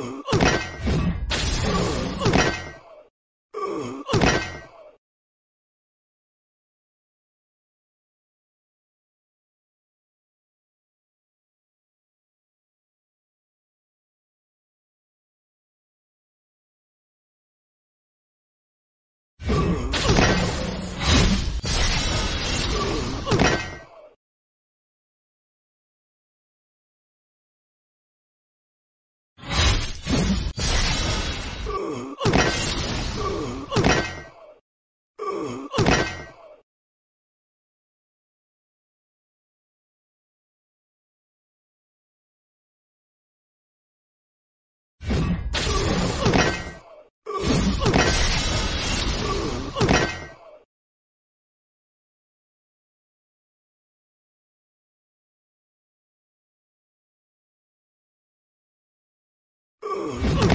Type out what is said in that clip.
Ugh! Ugh.